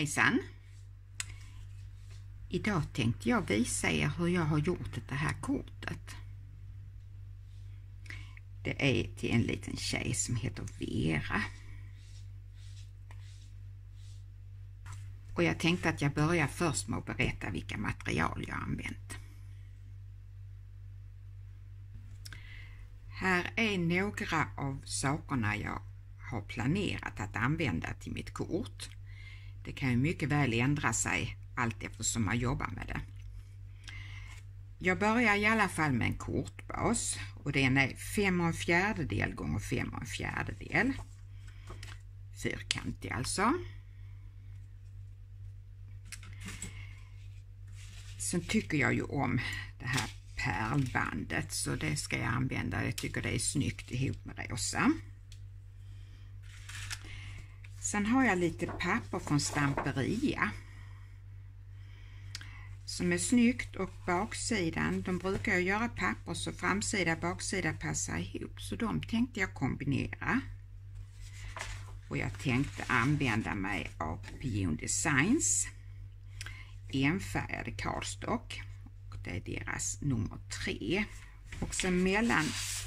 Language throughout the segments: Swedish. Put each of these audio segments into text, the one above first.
Hejsan! Idag tänkte jag visa er hur jag har gjort det här kortet. Det är till en liten tjej som heter Vera. Och jag tänkte att jag börjar först med att berätta vilka material jag använt. Här är några av sakerna jag har planerat att använda till mitt kort. Det kan ju mycket väl ändra sig allt eftersom man jobbar med det. Jag börjar i alla fall med en kortbas och den är 5 och en fjärdedel gånger 5 och en fjärdedel. Fyrkantig alltså. Sen tycker jag ju om det här pärlbandet så det ska jag använda. Jag tycker det är snyggt ihop med rosa. Sen har jag lite papper från Stamperia som är snyggt och baksidan, de brukar jag göra papper så framsida och baksida passar ihop så de tänkte jag kombinera. Och jag tänkte använda mig av Pion Designs enfärgade cardstock. Och det är deras nummer tre. Och sen mellan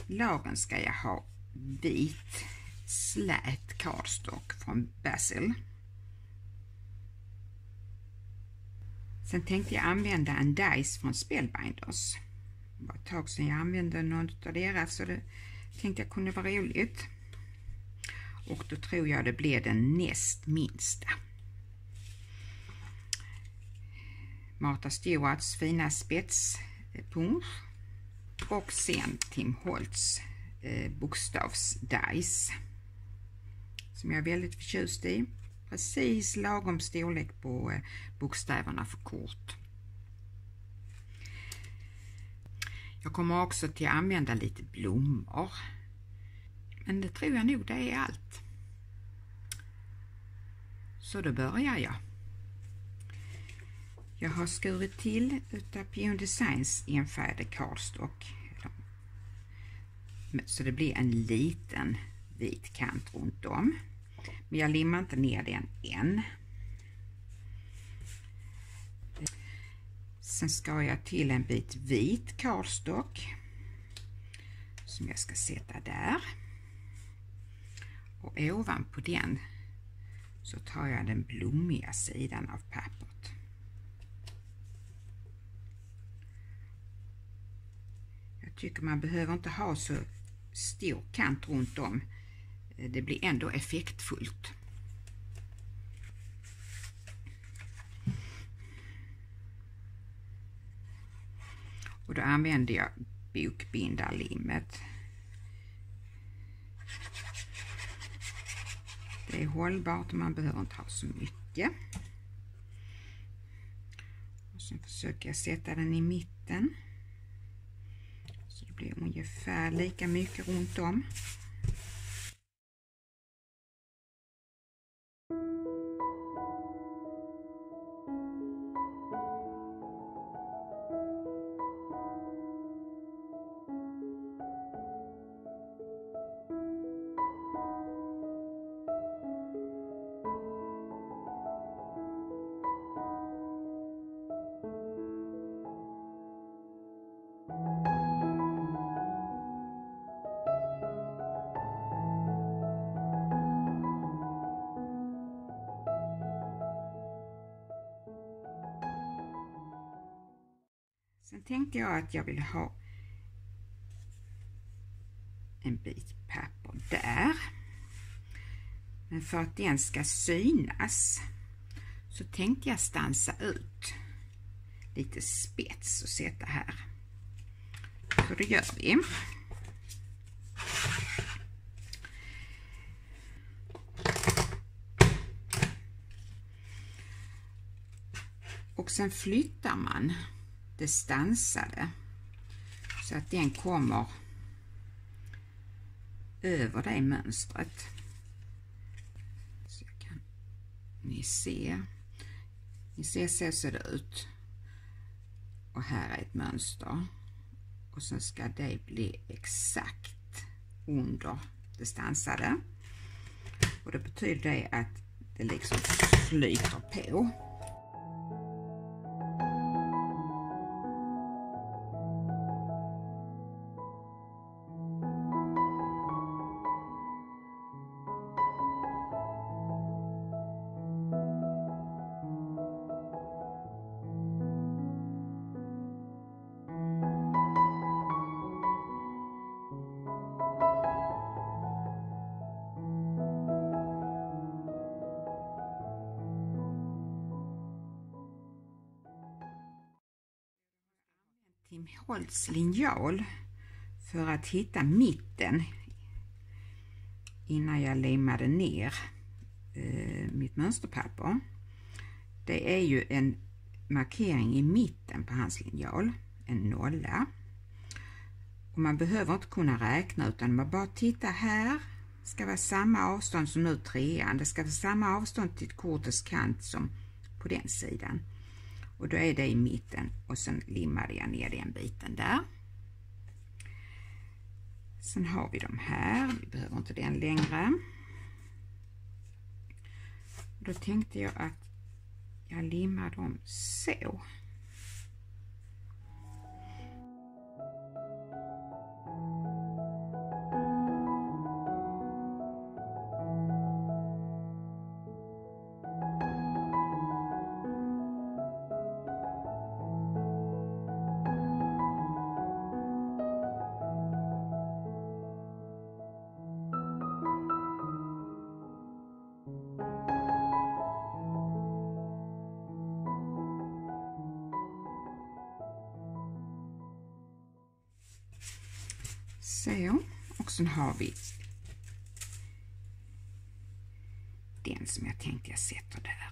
lagen ska jag ha vit slät cardstock från Basil. Sen tänkte jag använda en dice från Spellbinders. Det var ett tag sedan jag använde någon av deras så det tänkte jag kunde vara roligt. Och då tror jag det blir den näst minsta. Martha Stewarts fina spetspunsch och sen Tim Holtz eh, bokstavsdice som jag är väldigt förtjust i. Precis lagom storlek på eh, bokstäverna för kort. Jag kommer också till att använda lite blommor. Men det tror jag nog det är allt. Så då börjar jag. Jag har skurit till utav Pion Designs enfärgade cardstock. Så det blir en liten vit kant runt om. Men jag limmar inte ner den än. Sen ska jag till en bit vit cardstock som jag ska sätta där. Och ovanpå den så tar jag den blommiga sidan av pappret. Jag tycker man behöver inte ha så stor kant runt om det blir ändå effektfullt. Och då använder jag bokbindarlimmet. Det är hållbart och man behöver inte ha så mycket. Och sen försöker jag sätta den i mitten. Så det blir ungefär lika mycket runt om. Tänkte jag att jag vill ha en bit papper där. Men för att den ska synas så tänkte jag stansa ut lite spets och sätta här. Så det gör vi. Och sen flyttar man det stansade så att den kommer över det mönstret. Så kan ni se. Ni ser så ser det ut. Och här är ett mönster. Och sen ska det bli exakt under det stansade. Och det betyder det att det liksom flyter på. Holts linjal för att hitta mitten innan jag limmade ner eh, mitt mönsterpapper. Det är ju en markering i mitten på hans linjal, en nolla. Och man behöver inte kunna räkna utan man bara titta här Det ska vara samma avstånd som nu trean. Det ska vara samma avstånd till kortets kant som på den sidan och då är det i mitten och sen limmade jag ner den biten där. Sen har vi de här, vi behöver inte den längre. Då tänkte jag att jag limmar dem så. Så, och sen har vi den som jag tänkte jag sätter där.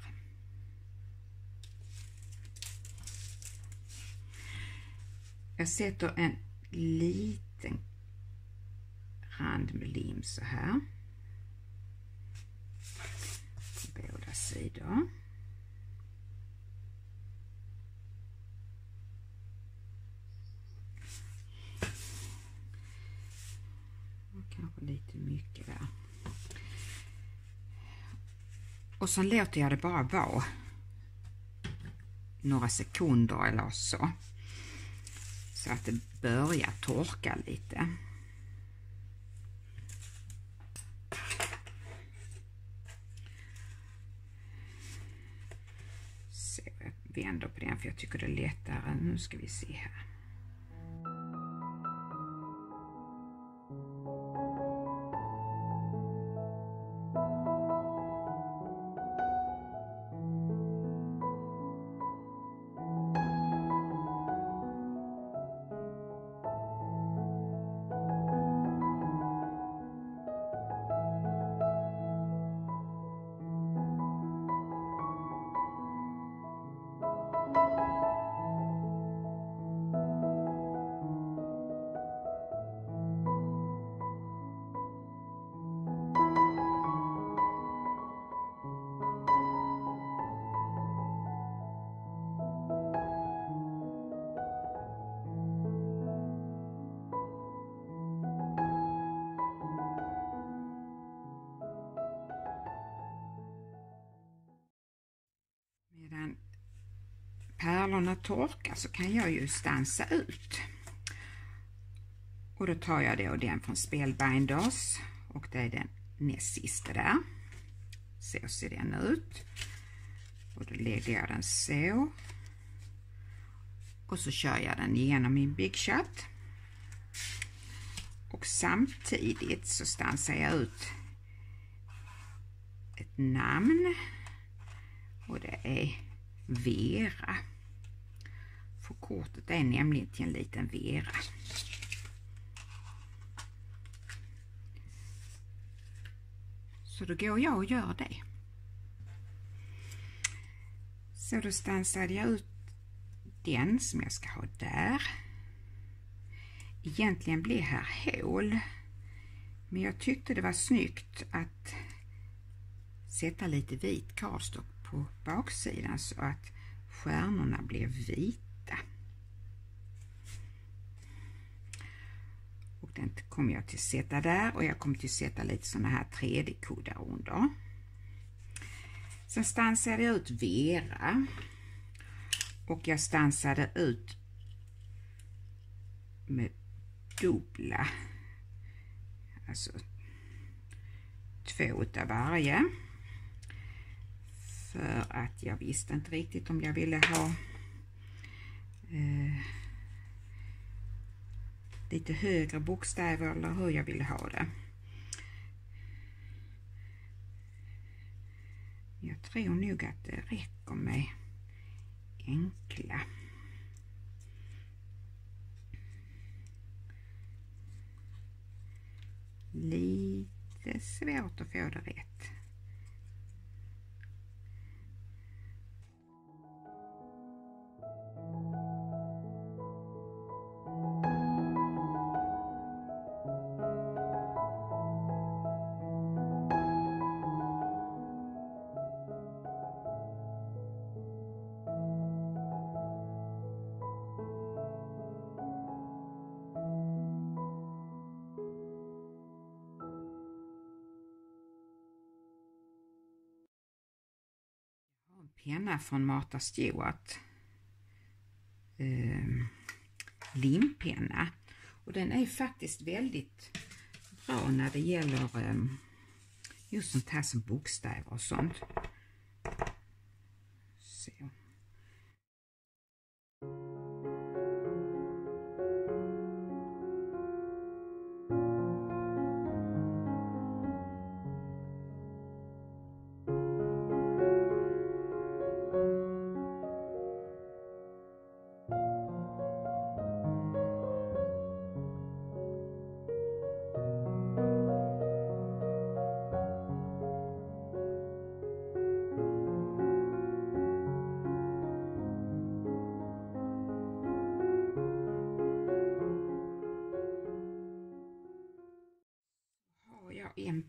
Jag sätter en liten rand med lim så här. På båda sidor. kanske lite mycket där. Och sen låter jag det bara vara några sekunder eller så. Så att det börjar torka lite. Så jag vänder på den för jag tycker det är lättare. Nu ska vi se här. Pärlorna torkar så kan jag ju stansa ut. Och då tar jag då den från Spellbinders och det är den näst sista där. Så ser den ut. Och då lägger jag den så. Och så kör jag den igenom min Big Shot. Och samtidigt så stansar jag ut ett namn och det är Vera på kortet är nämligen till en liten Vera. Så då går jag och gör det. Så då stansade jag ut den som jag ska ha där. Egentligen blir här hål. Men jag tyckte det var snyggt att sätta lite vit cardstock på baksidan så att stjärnorna blir vita. Den kommer jag till sätta där och jag kommer till sätta lite sådana här 3D-kuddar under. Sen stansade jag ut Vera och jag stansade ut med dubbla, alltså två utav varje. För att jag visste inte riktigt om jag ville ha eh, lite högre bokstäver eller hur jag vill ha det. Jag tror nog att det räcker med enkla. Lite svårt att få det rätt. Penna från Martha Stewart. Eh, limpenna. Och den är faktiskt väldigt bra när det gäller eh, just sånt här som bokstäver och sånt. Så.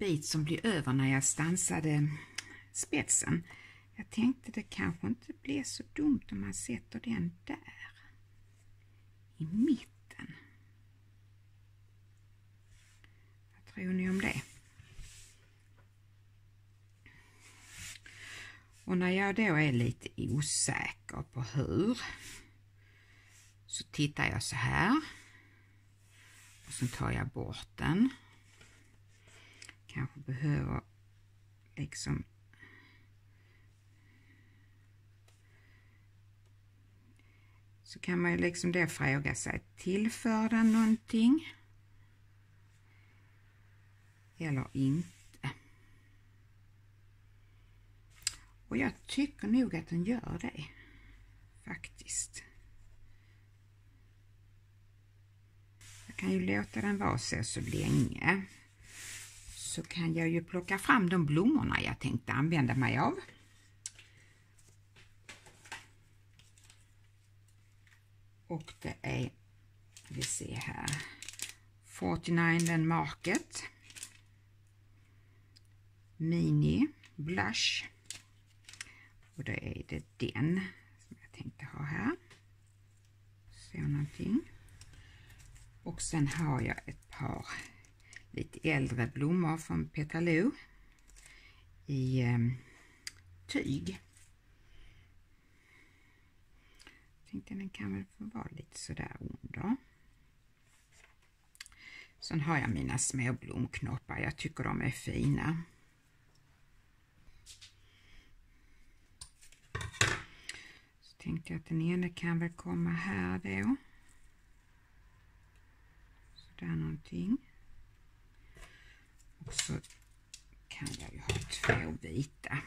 Bit som blir över när jag stansade spetsen. Jag tänkte det kanske inte blir så dumt om man sätter den där i mitten. Vad tror ni om det? Och när jag då är lite osäker på hur så tittar jag så här och så tar jag bort den kanske behöver liksom så kan man ju liksom då fråga sig, tillför den någonting? Eller inte? Och jag tycker nog att den gör det, faktiskt. Jag kan ju låta den vara så så länge så kan jag ju plocka fram de blommorna jag tänkte använda mig av. Och det är, vi ser här, 49 den Market, Mini Blush och då är det den som jag tänkte ha här. Så någonting. Och sen har jag ett par lite äldre blommor från Petaloo i eh, tyg. Jag tänkte den kan väl få vara lite sådär under. Sen har jag mina små blomknoppar, jag tycker de är fina. Så tänkte jag att den ena kan väl komma här då. Sådär någonting. Och så kan jag ju ha två vita.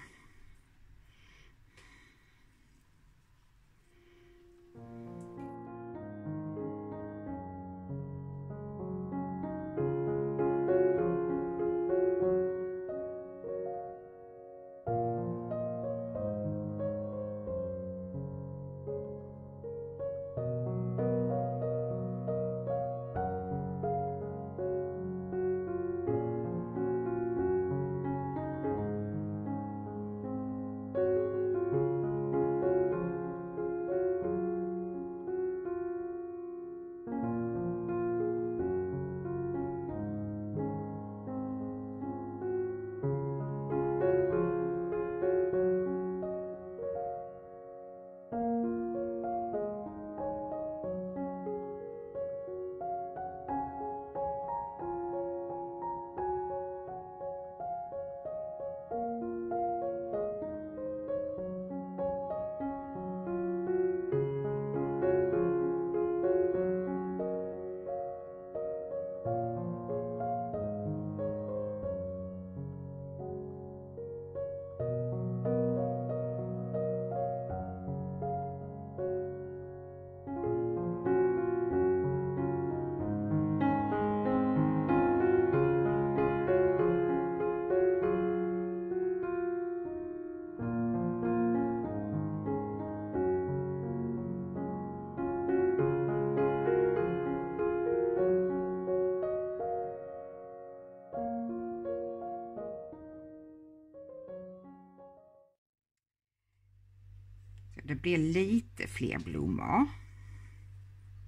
Det blir lite fler blommor.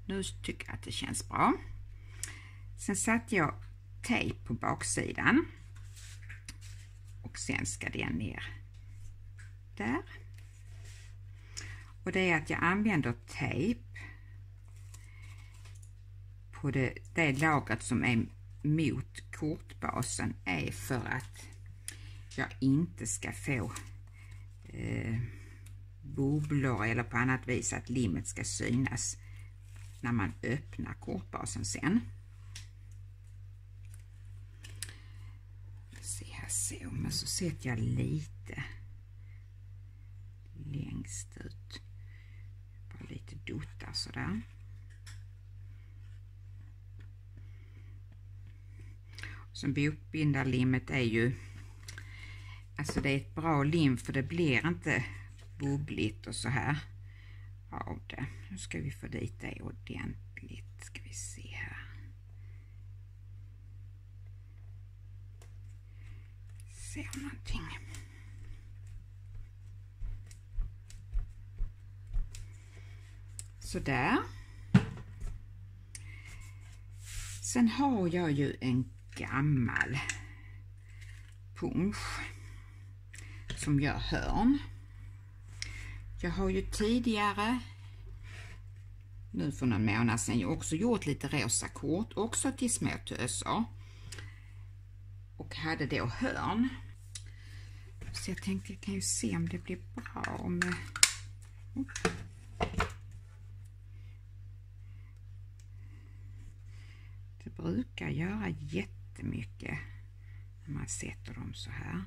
Nu tycker jag att det känns bra. Sen satte jag tejp på baksidan och sen ska den ner där. Och det är att jag använder tejp på det, det lagret som är mot kortbasen är för att jag inte ska få eh, bubblor eller på annat vis att limmet ska synas när man öppnar kortbasen sen. Se här så, men så sätter jag lite längst ut. Bara lite duttar sådär. Som bokbindarlimmet är ju Alltså det är ett bra lim för det blir inte bubbligt och så här av det. Nu ska vi få dit det ordentligt. Ska vi se här. Ser någonting. Sådär. Sen har jag ju en gammal punsch som gör hörn. Jag har ju tidigare, nu för någon månad sedan, också gjort lite rosa kort, också till små töser. Och hade då hörn. Så jag tänkte jag kan ju se om det blir bra med... Oh. Det brukar göra jättemycket när man sätter dem så här.